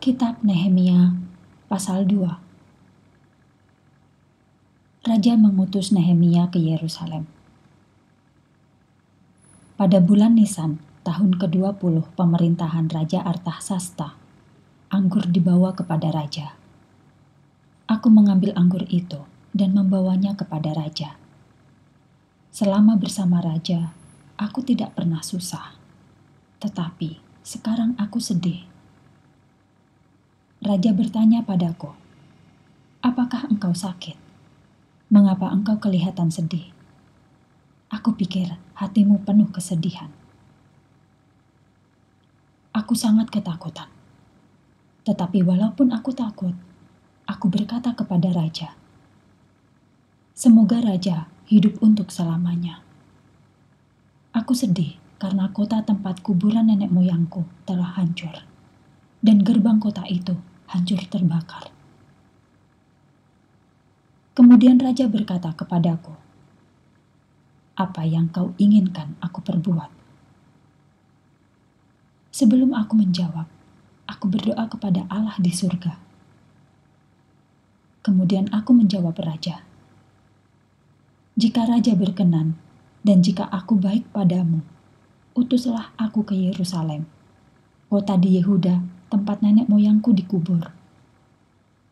Kitab Nehemia pasal 2 Raja mengutus Nehemia ke Yerusalem. Pada bulan Nisan, tahun ke-20 pemerintahan Raja Artahsasta, anggur dibawa kepada raja. Aku mengambil anggur itu dan membawanya kepada raja. Selama bersama raja, aku tidak pernah susah. Tetapi sekarang aku sedih Raja bertanya padaku, "Apakah engkau sakit? Mengapa engkau kelihatan sedih?" Aku pikir hatimu penuh kesedihan. Aku sangat ketakutan. Tetapi walaupun aku takut, aku berkata kepada raja, "Semoga raja hidup untuk selamanya." Aku sedih karena kota tempat kuburan nenek moyangku telah hancur, dan gerbang kota itu hancur terbakar. Kemudian raja berkata kepadaku, "Apa yang kau inginkan aku perbuat?" Sebelum aku menjawab, aku berdoa kepada Allah di surga. Kemudian aku menjawab raja, "Jika raja berkenan dan jika aku baik padamu, utuslah aku ke Yerusalem, kota di Yehuda tempat nenek moyangku dikubur.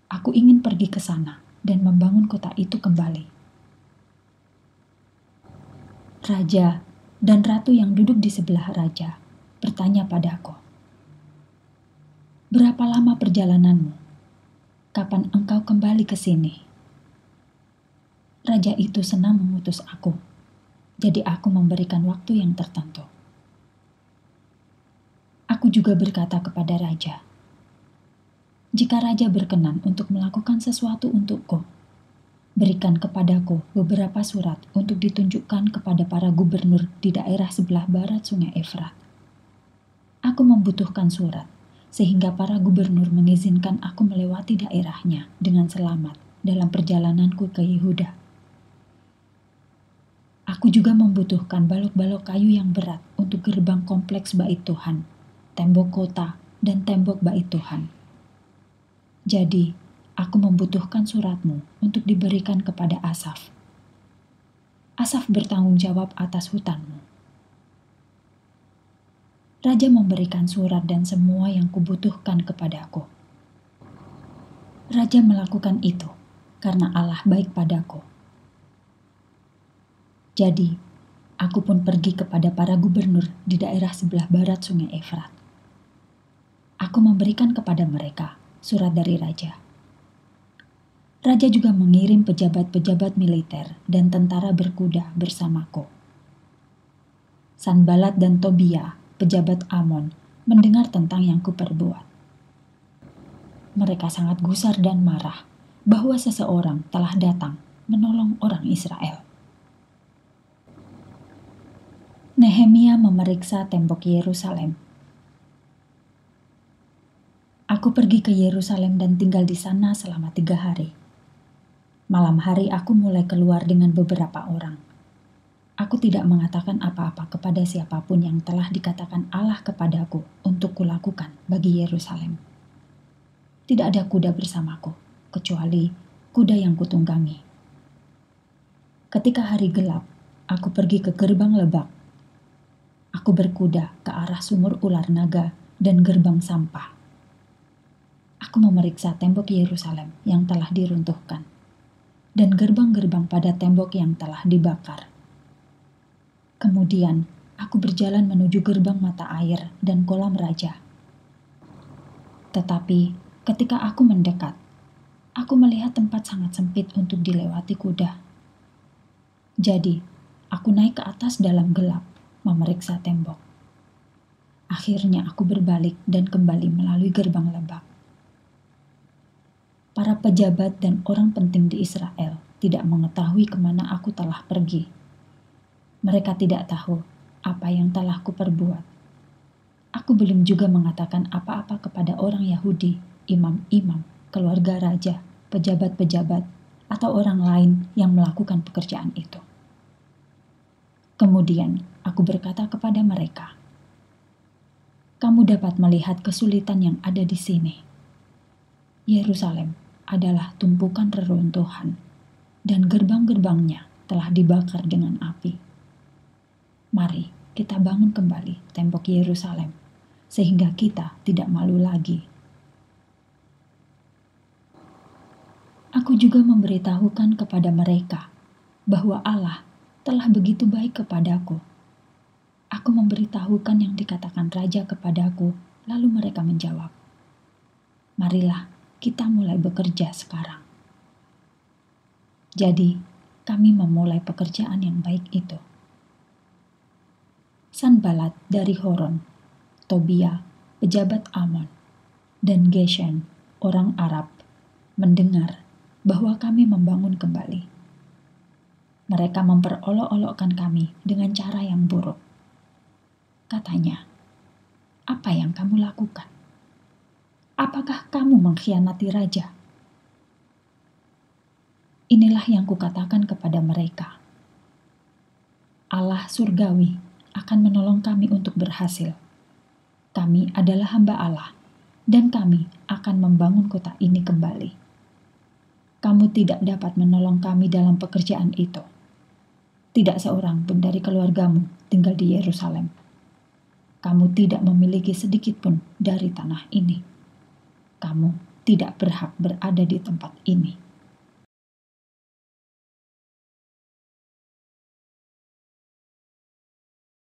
Aku ingin pergi ke sana dan membangun kota itu kembali. Raja dan ratu yang duduk di sebelah raja bertanya padaku, "Berapa lama perjalananmu? Kapan engkau kembali ke sini?" Raja itu senang mengutus aku, jadi aku memberikan waktu yang tertentu. Aku juga berkata kepada raja, "Jika raja berkenan untuk melakukan sesuatu untukku, berikan kepadaku beberapa surat untuk ditunjukkan kepada para gubernur di daerah sebelah barat Sungai Efrat. Aku membutuhkan surat sehingga para gubernur mengizinkan aku melewati daerahnya dengan selamat dalam perjalananku ke Yehuda. Aku juga membutuhkan balok-balok kayu yang berat untuk gerbang kompleks bait Tuhan tembok kota, dan tembok bait Tuhan. Jadi, aku membutuhkan suratmu untuk diberikan kepada Asaf. Asaf bertanggung jawab atas hutanmu. Raja memberikan surat dan semua yang kubutuhkan kepadaku. Raja melakukan itu karena Allah baik padaku. Jadi, aku pun pergi kepada para gubernur di daerah sebelah barat Sungai Efrat aku memberikan kepada mereka surat dari raja. Raja juga mengirim pejabat-pejabat militer dan tentara berkuda bersamaku. Sanbalat dan Tobia, pejabat Amon, mendengar tentang yang kuperbuat. Mereka sangat gusar dan marah bahwa seseorang telah datang menolong orang Israel. Nehemia memeriksa tembok Yerusalem Aku pergi ke Yerusalem dan tinggal di sana selama tiga hari. Malam hari aku mulai keluar dengan beberapa orang. Aku tidak mengatakan apa-apa kepada siapa pun yang telah dikatakan Allah kepadaku untuk kulakukan bagi Yerusalem. Tidak ada kuda bersamaku, kecuali kuda yang kutunggangi. Ketika hari gelap, aku pergi ke gerbang lebak. Aku berkuda ke arah sumur ular naga dan gerbang sampah aku memeriksa tembok Yerusalem yang telah diruntuhkan dan gerbang-gerbang pada tembok yang telah dibakar. Kemudian, aku berjalan menuju gerbang mata air dan kolam raja. Tetapi, ketika aku mendekat, aku melihat tempat sangat sempit untuk dilewati kuda. Jadi, aku naik ke atas dalam gelap, memeriksa tembok. Akhirnya aku berbalik dan kembali melalui gerbang lebak para pejabat dan orang penting di Israel tidak mengetahui ke mana aku telah pergi. Mereka tidak tahu apa yang telah kuperbuat. Aku belum juga mengatakan apa-apa kepada orang Yahudi, imam-imam, keluarga raja, pejabat-pejabat, atau orang lain yang melakukan pekerjaan itu. Kemudian aku berkata kepada mereka, "Kamu dapat melihat kesulitan yang ada di sini Yerusalem adalah tumpukan reruntuhan, dan gerbang-gerbangnya telah dibakar dengan api. Mari kita bangun kembali tembok Yerusalem, sehingga kita tidak malu lagi. Aku juga memberitahukan kepada mereka bahwa Allah telah begitu baik kepadaku. Aku memberitahukan yang dikatakan raja kepadaku, lalu mereka menjawab, "Marilah kita mulai bekerja sekarang." Jadi, kami memulai pekerjaan yang baik itu. Sanbalat dari Horon, Tobia, pejabat Amon, dan Geshen, orang Arab, mendengar bahwa kami membangun kembali. Mereka memperolok-olokkan kami dengan cara yang buruk. Katanya, "Apa yang kamu lakukan? Apakah kamu mengkhianati raja?" Inilah yang kukatakan kepada mereka. Allah surgawi akan menolong kami untuk berhasil. Kami adalah hamba Allah, dan kami akan membangun kota ini kembali kamu tidak dapat menolong kami dalam pekerjaan itu. Tidak seorang pun dari keluargamu tinggal di Yerusalem. Kamu tidak memiliki sedikit pun dari tanah ini. Kamu tidak berhak berada di tempat ini.